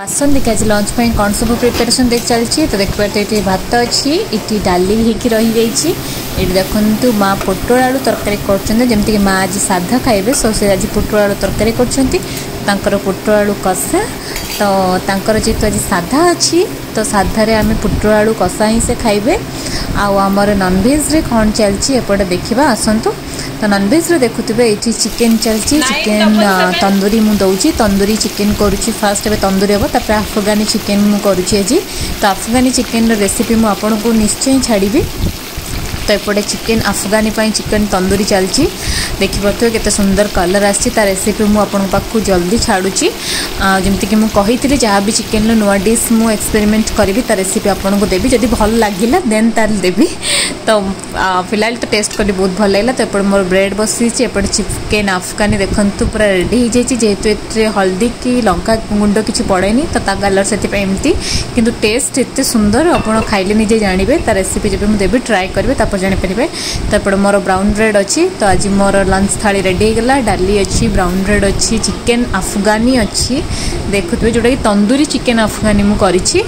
ଆସନ୍ତିକି ଆଜି ଲଞ୍ଚ ପାଇଁ କ'ଣ ସବୁ ପ୍ରିପାରେସନ୍ ଦେଖି ଚାଲିଛି ତ ଦେଖିପାରୁଥିବେ ଏଠି ଭାତ ଅଛି ଏଠି ଡାଲି ହେଇକି ରହିଯାଇଛି ଏଠି ଦେଖନ୍ତୁ ମା ପୋଟଳ ଆଳୁ ତରକାରୀ କରୁଛନ୍ତି ଯେମିତିକି ମା ଆଜି ସାଧା ଖାଇବେ ସୋ ସେ ଆଜି ପୋଟଳ ଆଳୁ ତରକାରୀ କରୁଛନ୍ତି ତାଙ୍କର ପୋଟଳ ଆଳୁ କଷା ତ ତାଙ୍କର ଯେହେତୁ ଆଜି ସାଧା ଅଛି ତ ସାଧାରେ ଆମେ ପୋଟଳ ଆଳୁ କଷା ହିଁ ସେ ଖାଇବେ ଆଉ ଆମର ନନଭେଜରେ କ'ଣ ଚାଲିଛି ଏପଟେ ଦେଖିବା ଆସନ୍ତୁ ତ ନନଭେଜ୍ରେ ଦେଖୁଥିବେ ଏଇଠି ଚିକେନ୍ ଚାଲିଛି ଚିକେନ୍ ତନ୍ଦୁରୀ ମୁଁ ଦେଉଛି ତନ୍ଦୁରି ଚିକେନ୍ କରୁଛି ଫାର୍ଷ୍ଟ ଏବେ ତନ୍ଦୁରି ହେବ ତାପରେ ଆଫଗାନୀ ଚିକେନ୍ ମୁଁ କରୁଛି ଆଜି ତ ଆଫଗାନୀ ଚିକେନ୍ର ରେସିପି ମୁଁ ଆପଣଙ୍କୁ ନିଶ୍ଚୟ ଛାଡ଼ିବି তো এপটে চিকেন আফগানি চিকেন তন্দুরি চালছি দেখিপারে কেতে সুন্দর কলর আসছে তা রেসিপি মু আপনার পাখু জলদি ছাড়ুছি যেমিকি মু কইলি যা বি চিকেন নূয়া ডিশ মু এক্সপেরিমেন্ট করবি তা রেসিপি আপনার দেবি যদি ভাল লাগিলা দেন তার দেবি তো ফিলহাল তো টেস্ট করে বহুত ভাল লাগিলা তো এপটে মোর ব্রেড বসিছি এপটে চিকেন আফগানি দেখন্তু পুরা রেডি হয়ে যাইছি যেহেতু এতে হলদি কি লঙ্কা গুণ্ড কিছু পড়েনি তো তা কালার সেপাই এমতি কিন্তু টেস্ট এত সুন্দর আপনার খাইলে নিজে জাঁবে তা রেসিপি যেবে দেবি ট্রাই করবে তা आप जापर तापर मोर ब्राउन ब्रेड अच्छी तो आज मोर लंच थाली रेडी होगा डाली अच्छी ब्राउन ब्रेड अच्छी चिकेन आफगानी अच्छी देखुए जोटा कि तंदूरी चिकेन आफगानी मुझे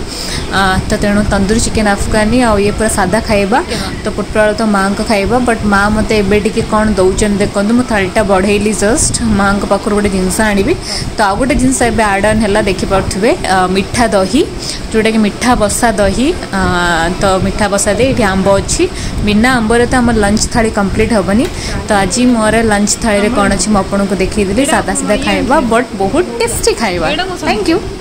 तो तेणु तंदूरी चिकेन आफगानी आ ये पूरा सादा खाଇବା ତ ପୋଟଳ ତ ମାଆଙ୍କ ଖାଇବା ବଟ୍ ମାଆ ମୋତେ ଏବେ ଟିକେ କ'ଣ ଦେଉଛନ୍ତି ଦେଖନ୍ତୁ ମୁଁ ଥାଳିଟା ବଢ଼େଇଲି ଜଷ୍ଟ ମାଆଙ୍କ ପାଖରୁ ଗୋଟେ ଜିନିଷ ଆଣିବି ତ ଆଉ ଗୋଟେ ଜିନିଷ ଏବେ ଆଡ଼୍ ଅନ୍ ହେଲା ଦେଖିପାରୁଥିବେ ମିଠା ଦହି ଯେଉଁଟାକି ମିଠା ବସା ଦହି ତ ମିଠା ବସା ଦେଇ ଏଠି ଆମ୍ବ ଅଛି ବିନା ଆମ୍ବରେ ତ ଆମ ଲଞ୍ଚ ଥାଳି କମ୍ପ୍ଲିଟ୍ ହେବନି ତ ଆଜି ମୋର ଲଞ୍ଚ ଥାଳିରେ କ'ଣ ଅଛି ମୁଁ ଆପଣଙ୍କୁ ଦେଖେଇଦେଲି ସାଦା ସାଦା ଖାଇବା ବଟ୍ ବହୁତ ଟେଷ୍ଟି ଖାଇବା ଥ୍ୟାଙ୍କ ୟୁ